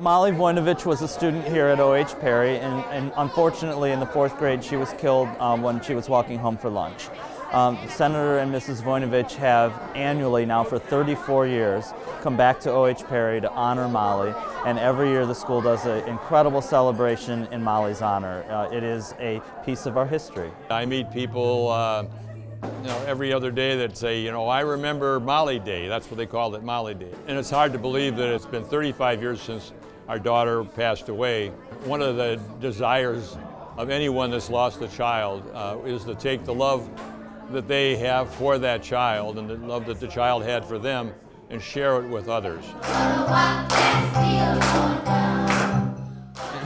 Molly Voinovich was a student here at OH Perry, and, and unfortunately, in the fourth grade, she was killed um, when she was walking home for lunch. Um, Senator and Mrs. Voinovich have annually, now for 34 years, come back to OH Perry to honor Molly, and every year the school does an incredible celebration in Molly's honor. Uh, it is a piece of our history. I meet people. Uh you know, every other day that say, you know, I remember Molly Day. That's what they called it, Molly Day. And it's hard to believe that it's been 35 years since our daughter passed away. One of the desires of anyone that's lost a child uh, is to take the love that they have for that child and the love that the child had for them and share it with others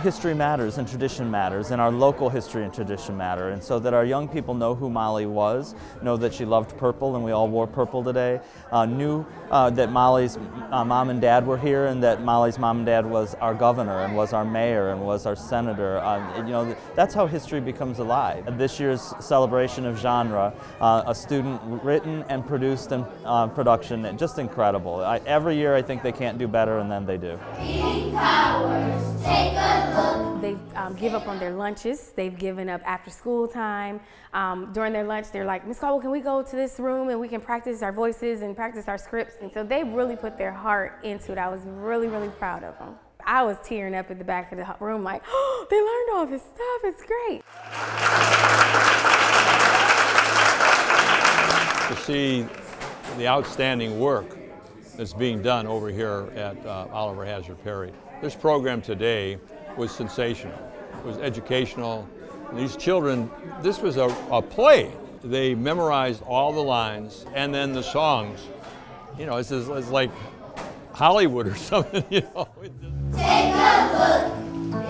history matters and tradition matters, and our local history and tradition matter. And so that our young people know who Molly was, know that she loved purple, and we all wore purple today, uh, knew uh, that Molly's uh, mom and dad were here, and that Molly's mom and dad was our governor, and was our mayor, and was our senator. And, you know, that's how history becomes alive. This year's celebration of genre, uh, a student written and produced in uh, production, just incredible. I, every year I think they can't do better, and then they do. They um, give up on their lunches. They've given up after school time. Um, during their lunch, they're like, Miss Caldwell, can we go to this room and we can practice our voices and practice our scripts? And so they really put their heart into it. I was really, really proud of them. I was tearing up at the back of the room like, oh, they learned all this stuff. It's great. To see the outstanding work that's being done over here at uh, Oliver Hazard Perry. This program today was sensational. It was educational. These children, this was a, a play. They memorized all the lines and then the songs. You know, it's, just, it's like Hollywood or something, you know. Take a look,